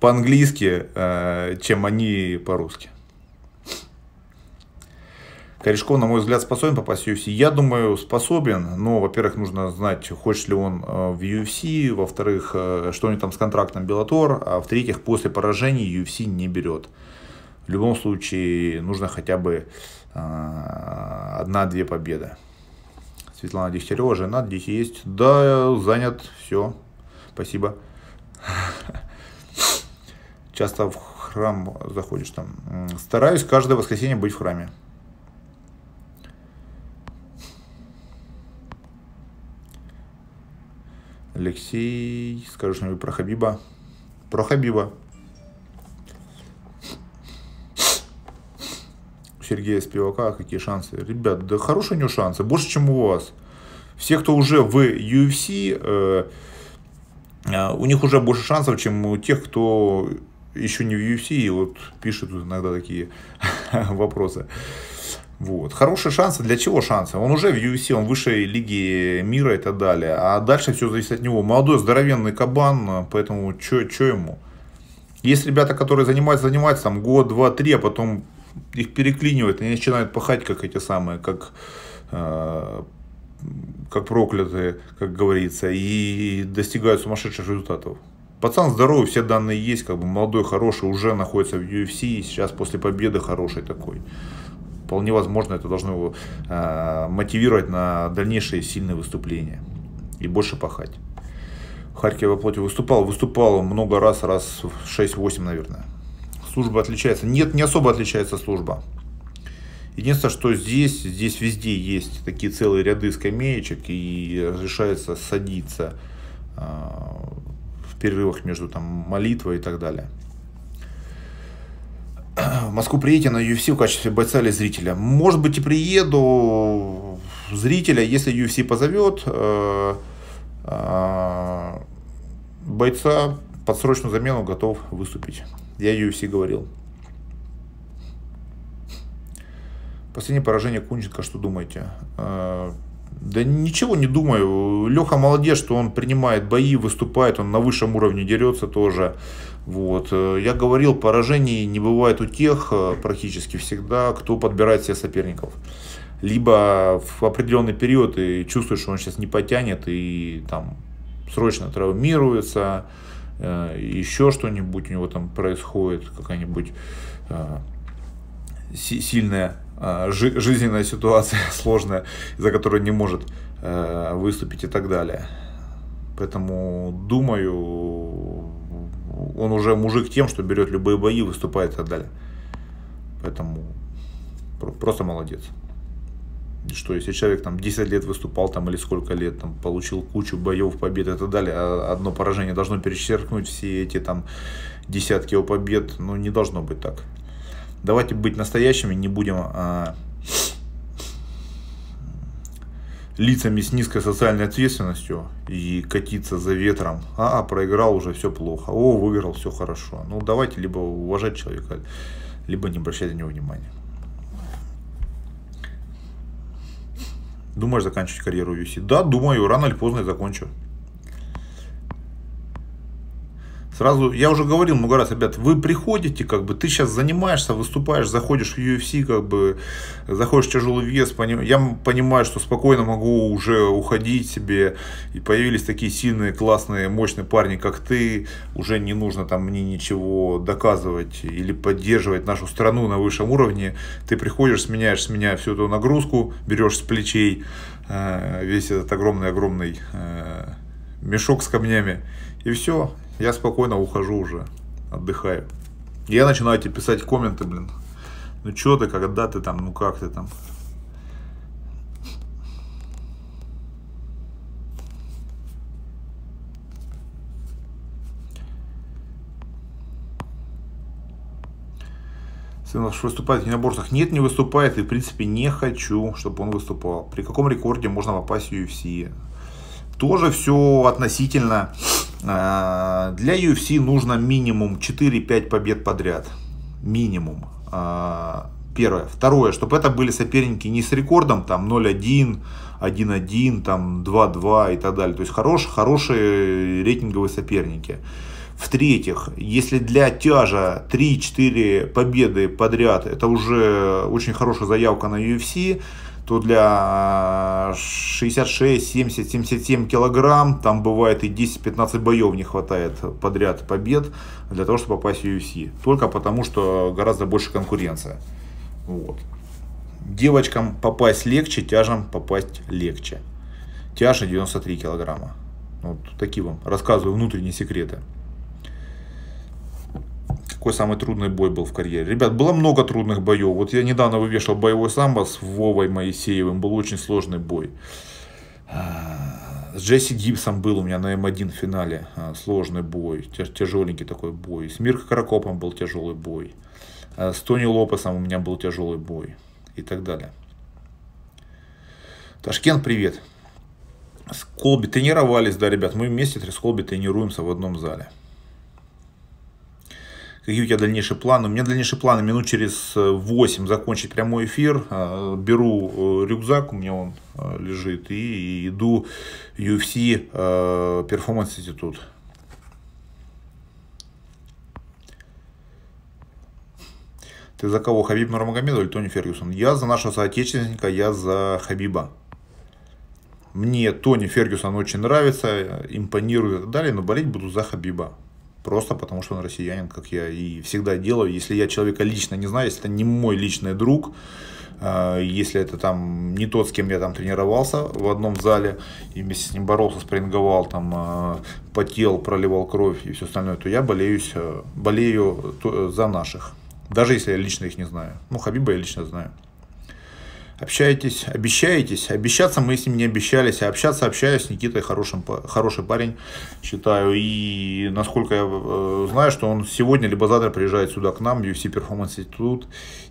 по-английски, э, чем они по-русски. Корешков, на мой взгляд, способен попасть в UFC? Я думаю, способен, но, во-первых, нужно знать, хочет ли он э, в UFC, во-вторых, э, что у него там с контрактом Беллатор, а в-третьих, после поражений UFC не берет. В любом случае, нужно хотя бы одна-две победы. Светлана Дегтярева, жена, дети есть. Да, занят, все, спасибо. часто в храм заходишь там. Стараюсь каждое воскресенье быть в храме. Алексей, скажи что-нибудь про Хабиба. Про Хабиба. Сергея Спивака какие шансы? Ребят, да хорошие у него шансы, больше, чем у вас. Все, кто уже в UFC, э, э, у них уже больше шансов, чем у тех, кто еще не в UFC, и вот пишет иногда такие вопросы. Вот. Хорошие шансы. Для чего шансы? Он уже в UFC, он выше лиги мира и так далее. А дальше все зависит от него. Молодой, здоровенный кабан, поэтому что ему? Есть ребята, которые занимаются, занимаются там год, два, три, а потом их переклинивают, они начинают пахать, как эти самые, как, э, как проклятые, как говорится, и достигают сумасшедших результатов. Пацан здоровый, все данные есть, как бы молодой, хороший, уже находится в UFC, сейчас после победы хороший такой. Вполне возможно, это должно его э, мотивировать на дальнейшие сильные выступления и больше пахать. В Харькове плоти выступал, выступал много раз, раз 6-8, наверное. Служба отличается. Нет, не особо отличается служба. Единственное, что здесь, здесь везде есть такие целые ряды скамеечек и разрешается садиться а, перерывах между там, молитвой и так далее. В Москву приедете на UFC в качестве бойца или зрителя? Может быть и приеду зрителя, если UFC позовет. Э, э, бойца под срочную замену готов выступить. Я UFC говорил. Последнее поражение Кунченко, что думаете? Э, да ничего не думаю. Леха молодец, что он принимает бои, выступает, он на высшем уровне дерется тоже. Вот. Я говорил, поражений не бывает у тех э, практически всегда, кто подбирает себе соперников. Либо в определенный период и чувствует, что он сейчас не потянет и там срочно травмируется, э, еще что-нибудь у него там происходит, какая-нибудь э, сильная а, жизненная ситуация сложная, за которой не может э, выступить и так далее. Поэтому думаю, он уже мужик тем, что берет любые бои, выступает и так далее. Поэтому просто молодец. Что если человек там 10 лет выступал там или сколько лет, там получил кучу боев, побед и так далее, а одно поражение должно перечеркнуть все эти там десятки его побед, ну не должно быть так. Давайте быть настоящими, не будем а, лицами с низкой социальной ответственностью и катиться за ветром. А, проиграл уже все плохо. О, выиграл все хорошо. Ну давайте либо уважать человека, либо не обращать на него внимания. Думаешь заканчивать карьеру в UFC? Да, думаю, рано или поздно я закончу. Сразу, я уже говорил много раз, ребят, вы приходите, как бы, ты сейчас занимаешься, выступаешь, заходишь в UFC, как бы, заходишь в тяжелый вес, поним, я понимаю, что спокойно могу уже уходить себе, и появились такие сильные, классные, мощные парни, как ты, уже не нужно там мне ничего доказывать или поддерживать нашу страну на высшем уровне, ты приходишь, сменяешь с меня всю эту нагрузку, берешь с плечей э, весь этот огромный-огромный э, мешок с камнями, и все, я спокойно ухожу уже, отдыхаю. Я начинаю тебе писать комменты, блин. Ну что ты, когда ты там, ну как ты там. Сын ваш выступает в единоборствах. Нет, не выступает. И, в принципе, не хочу, чтобы он выступал. При каком рекорде можно попасть в UFC? Тоже все относительно. А, для UFC нужно минимум 4-5 побед подряд. Минимум. А, первое. Второе, чтобы это были соперники не с рекордом там 0-1, 1-1, там 2-2 и так далее. То есть хорош, хорошие рейтинговые соперники. В-третьих, если для тяжа 3-4 победы подряд, это уже очень хорошая заявка на UFC, то для 66, 70, 77 килограмм там бывает и 10-15 боев не хватает подряд побед для того, чтобы попасть в UFC. Только потому, что гораздо больше конкуренция. Вот. Девочкам попасть легче, тяжам попасть легче. Тяжа 93 килограмма. Вот такие вам рассказываю внутренние секреты какой самый трудный бой был в карьере. Ребят, было много трудных боев. Вот я недавно вывешивал боевой самбо с Вовой Моисеевым. Был очень сложный бой. А, с Джесси Гибсом был у меня на М1 финале а, сложный бой, тяжеленький такой бой. С Мирко Каракопом был тяжелый бой. А, с Тони Лопесом у меня был тяжелый бой. И так далее. Ташкент, привет. С Колби тренировались, да, ребят. Мы вместе с Колби тренируемся в одном зале. Какие у тебя дальнейшие планы? У меня дальнейшие планы минут через 8 э, закончить прямой эфир. Э, беру э, рюкзак, у меня он лежит, и иду UFC Performance Institute. Ты за кого? Хабиб Нурмагомедов или Тони Фергюсон? Я за нашего соотечественника, я за Хабиба. Мне Тони Фергюсон очень нравится, импонирует и так далее, но болеть буду за Хабиба. Просто потому, что он россиянин, как я и всегда делаю. Если я человека лично не знаю, если это не мой личный друг, а, если это там не тот, с кем я там тренировался в одном зале и вместе с ним боролся, спринговал, там а, потел, проливал кровь и все остальное, то я болеюсь, э, болею за наших. Даже если я лично их не знаю. Ну, Хабиба я лично знаю общаетесь, обещаетесь. Обещаться мы с ним не обещались, а общаться общаюсь. С Никитой хорошим, хороший парень, считаю. И насколько я э, знаю, что он сегодня либо завтра приезжает сюда к нам, UFC Performance Institute,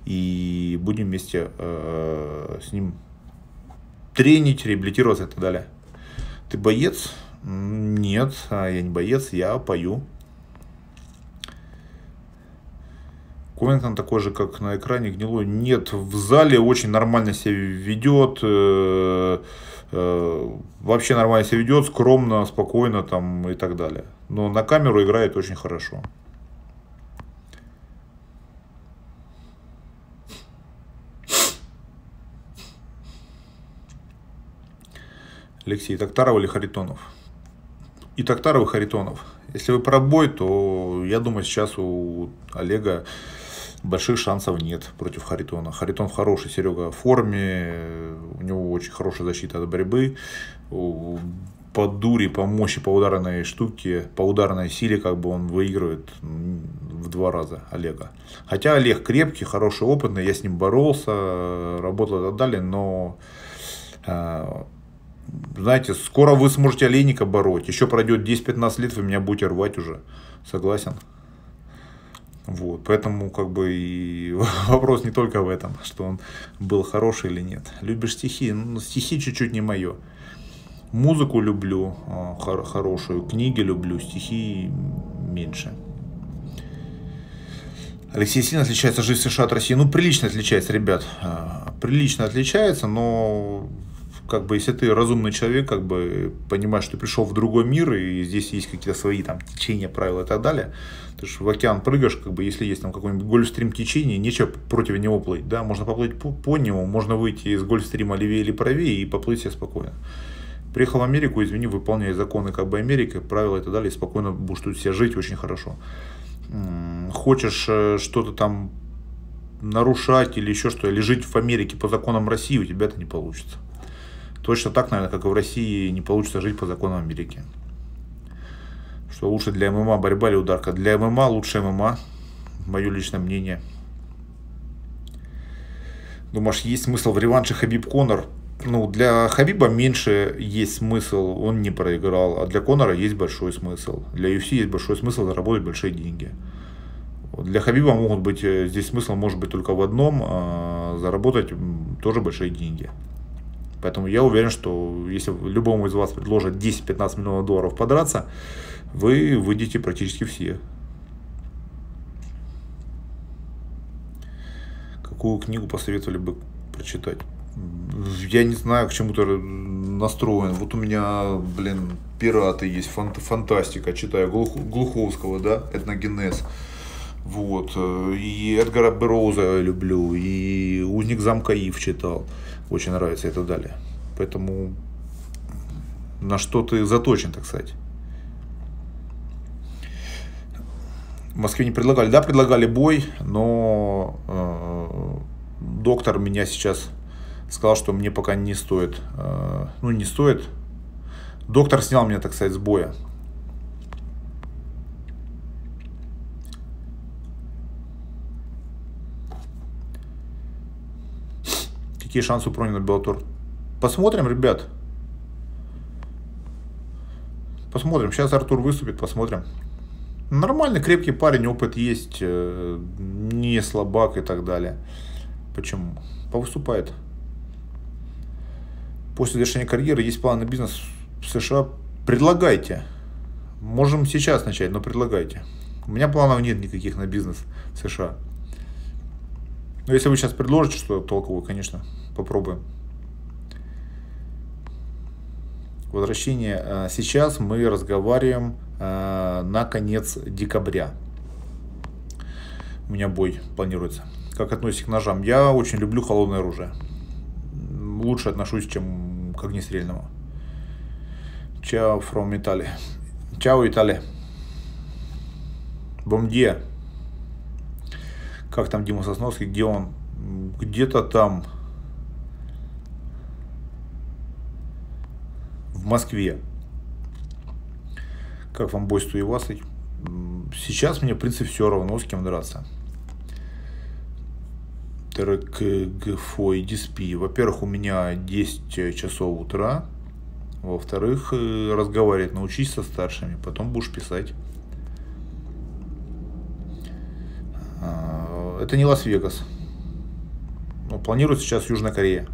и будем вместе э, с ним тренить, реабилитироваться и так далее. Ты боец? Нет, а я не боец, я пою. Ковингтон такой же, как на экране, гнилой. Нет, в зале очень нормально себя ведет. Э, э, вообще нормально себя ведет, скромно, спокойно там и так далее. Но на камеру играет очень хорошо. Алексей, Токтаров или Харитонов? И Токтаров, и Харитонов. Если вы про бой, то я думаю, сейчас у Олега больших шансов нет против Харитона. Харитон в хорошей, Серега в форме, у него очень хорошая защита от борьбы. По дуре, по мощи, по ударной штуке, по ударной силе, как бы он выигрывает в два раза Олега. Хотя Олег крепкий, хороший, опытный, я с ним боролся, работал и так далее, но а, знаете, скоро вы сможете олейника бороть. Еще пройдет 10-15 лет, вы меня будете рвать уже. Согласен? Вот, поэтому как бы и вопрос не только в этом, что он был хороший или нет. Любишь стихи? Ну, стихи чуть-чуть не мое. Музыку люблю а, хор- хорошую, книги люблю, стихи меньше. Алексей сильно отличается жизнь США от России? Ну, прилично отличается, ребят. А, прилично отличается, но как бы, если ты разумный человек, как бы, понимаешь, что ты пришел в другой мир, и здесь есть какие-то свои там течения, правила и так далее, ты же в океан прыгаешь, как бы, если есть там какой-нибудь гольфстрим течения, нечего против него плыть, да, можно поплыть по, по нему, можно выйти из гольфстрима левее или правее и поплыть себе спокойно. Приехал в Америку, извини, выполняя законы как бы Америки, правила и так далее, и спокойно будешь тут себе жить очень хорошо. Хочешь э, что-то там нарушать или еще что, или жить в Америке по законам России, у тебя это не получится. Точно так, наверное, как и в России не получится жить по законам Америки. Что лучше для ММА борьба или ударка? Для ММА лучше ММА, мое личное мнение. Думаешь, есть смысл в реванше Хабиб Конор? Ну, для Хабиба меньше есть смысл, он не проиграл, а для Конора есть большой смысл. Для UFC есть большой смысл заработать большие деньги. Для Хабиба могут быть, э, здесь смысл может быть только в одном, а заработать тоже большие деньги. Поэтому я уверен, что если любому из вас предложат 10-15 миллионов долларов подраться, вы выйдете практически все. Какую книгу посоветовали бы прочитать? Я не знаю, к чему то настроен. Вот у меня, блин, пираты есть, фантастика, читаю Глуховского, да, этногенез. Вот. И Эдгара Бероуза люблю, и Узник замка Ив читал. Очень нравится и так далее. Поэтому на что ты заточен, так сказать. Москве не предлагали. Да, предлагали бой, но э, доктор меня сейчас сказал, что мне пока не стоит. Э, ну, не стоит. Доктор снял меня, так сказать, с боя. Какие шансы у Прони на Беллатор? Посмотрим, ребят. Посмотрим. Сейчас Артур выступит, посмотрим. Нормальный, крепкий парень, опыт есть, э, не слабак и так далее. Почему? Повыступает. После завершения карьеры есть план на бизнес в США. Предлагайте. Можем сейчас начать, но предлагайте. У меня планов нет никаких на бизнес в США. Но если вы сейчас предложите что-то толковое, конечно, попробуем. Возвращение. Э, сейчас мы разговариваем на конец декабря. У меня бой планируется. Как относитесь к ножам? Я очень люблю холодное оружие. Лучше отношусь, чем к огнестрельному. Чао from Italy. Чао, Италия. Бомдье. Как там Дима Сосновский? Где он? Где-то там. В Москве. Как вам бой с Туевасой? Сейчас мне, в принципе, все равно, с кем драться. ТРКГФО и ДИСПИ. Во-первых, у меня 10 часов утра. Во-вторых, э, разговаривать научись со старшими, потом будешь писать. А, это не Лас-Вегас. Но планирует сейчас Южная Корея.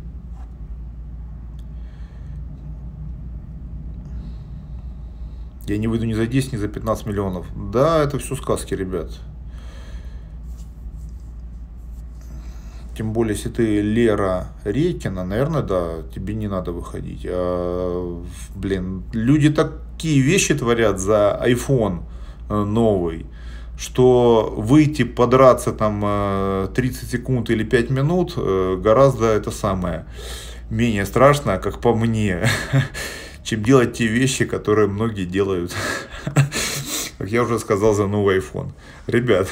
Я не выйду ни за 10, ни за 15 миллионов. Да, это все сказки, ребят. Тем более, если ты Лера Рейкина, наверное, да, тебе не надо выходить. А, блин, люди такие вещи творят за iPhone э, новый, что выйти подраться там 30 э, секунд или 5 минут э, гораздо это самое менее страшно, как по мне, чем делать те вещи, которые многие делают, как я уже сказал, за новый iPhone. Ребят,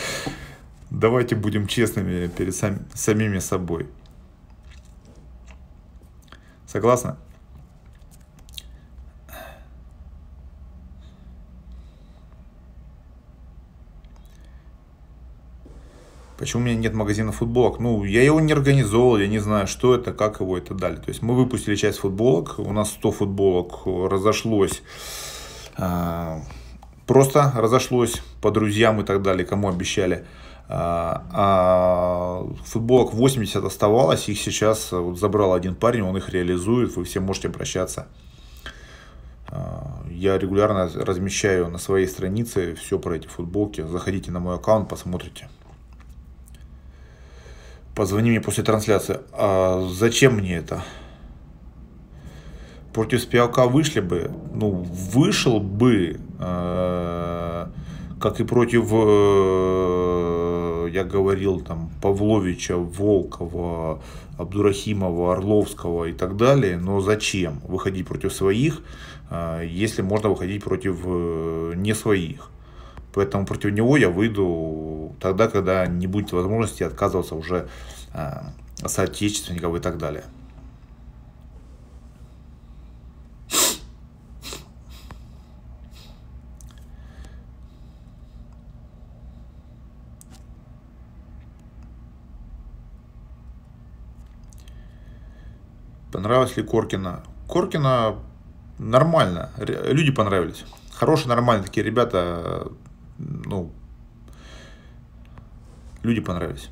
давайте будем честными перед сам, самими собой. Согласна? Почему у меня нет магазина футболок? Ну, я его не организовал, я не знаю, что это, как его и так далее. То есть мы выпустили часть футболок, у нас 100 футболок разошлось. А, просто разошлось по друзьям и так далее, кому обещали. А, а футболок 80 оставалось, их сейчас вот забрал один парень, он их реализует, вы все можете обращаться. А, я регулярно размещаю на своей странице все про эти футболки. Заходите на мой аккаунт, посмотрите позвони мне после трансляции. А зачем мне это? против Спиалка вышли бы, ну, вышел бы, э, как и против, э, я говорил, там, Павловича, Волкова, Абдурахимова, Орловского и так далее, но зачем выходить против своих, э, если можно выходить против не своих? Поэтому против него я выйду тогда, когда не будет возможности отказываться уже э, соотечественников и так далее. Понравилось ли Коркина? Коркина нормально. Люди понравились. Хорошие, нормальные такие ребята. Ну, люди понравились.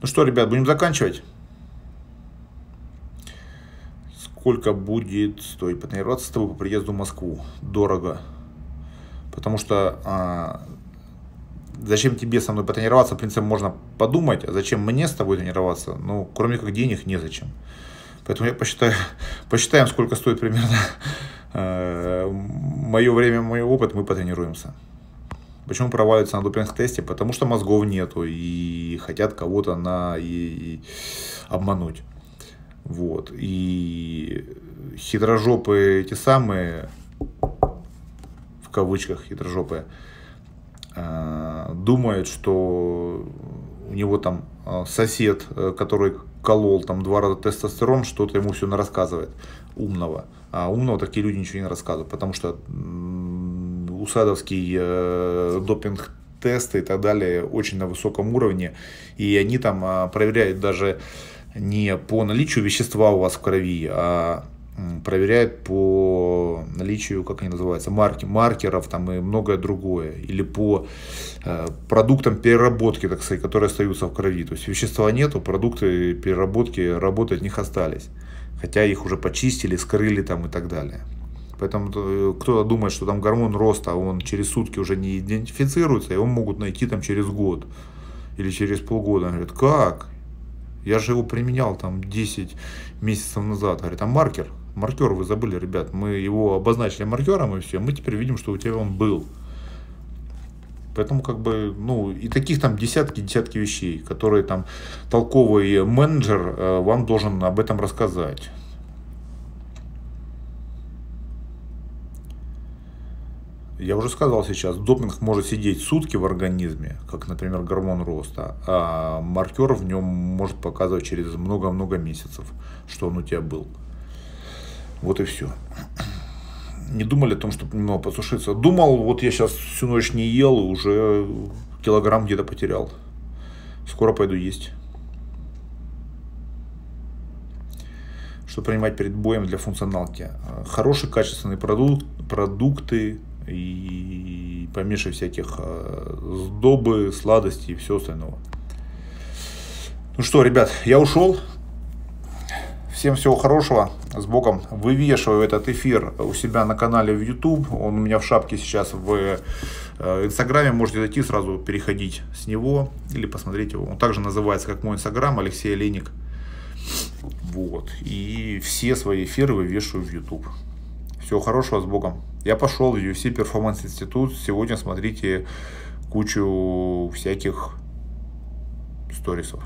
Ну что, ребят, будем заканчивать. Сколько будет стоить потренироваться с тобой по приезду в Москву? Дорого. Потому что а, зачем тебе со мной потренироваться, в принципе, можно подумать, а зачем мне с тобой тренироваться? Ну, кроме как денег, незачем. Поэтому я посчитаю, посчитаем, сколько стоит примерно э, мое время, мой опыт, мы потренируемся. Почему проваливаются на допинг-тесте? Потому что мозгов нету и хотят кого-то на и, и обмануть. Вот. И хитрожопые эти самые в кавычках хитрожопые, думает, что у него там э, сосед, э, который колол там два раза тестостерон, что-то ему все рассказывает умного. А умного такие люди ничего не рассказывают, потому что усадовский допинг тесты и так далее очень на высоком уровне, и они там проверяют даже не по наличию вещества у вас в крови, а проверяют по наличию, как они называются, марки, маркеров там и многое другое. Или по э, продуктам переработки, так сказать, которые остаются в крови. То есть вещества нету, продукты переработки работать от них остались. Хотя их уже почистили, скрыли там и так далее. Поэтому э, кто-то думает, что там гормон роста, он через сутки уже не идентифицируется, его могут найти там через год или через полгода. Он говорит, как? Я же его применял там 10 месяцев назад. Говорит, а маркер? Маркер вы забыли, ребят. Мы его обозначили маркером и все. Мы теперь видим, что у тебя он был. Поэтому как бы, ну, и таких там десятки-десятки вещей, которые там толковый менеджер э, вам должен об этом рассказать. Я уже сказал сейчас, допинг может сидеть сутки в организме, как, например, гормон роста, а маркер в нем может показывать через много-много месяцев, что он у тебя был. Вот и все. Не думали о том, чтобы немного посушиться. Думал, вот я сейчас всю ночь не ел, и уже килограмм где-то потерял. Скоро пойду есть. Что принимать перед боем для функционалки? Хороший качественный продукт, продукты и поменьше всяких э, сдобы, сладостей и все остальное. Ну что, ребят, я ушел. Всем всего хорошего, с Богом. Вывешиваю этот эфир у себя на канале в YouTube. Он у меня в шапке сейчас в э, Инстаграме. Можете зайти, сразу переходить с него или посмотреть его. Он также называется, как мой Инстаграм, Алексей Леник. Вот. И все свои эфиры вывешиваю в YouTube. Всего хорошего, с Богом. Я пошел в UFC Performance Institute. Сегодня смотрите кучу всяких сторисов.